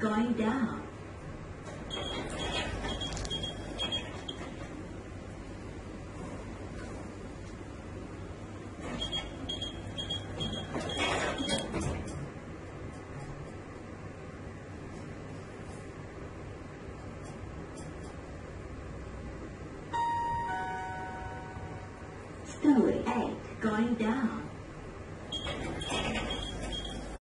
going down. Story 8 going down.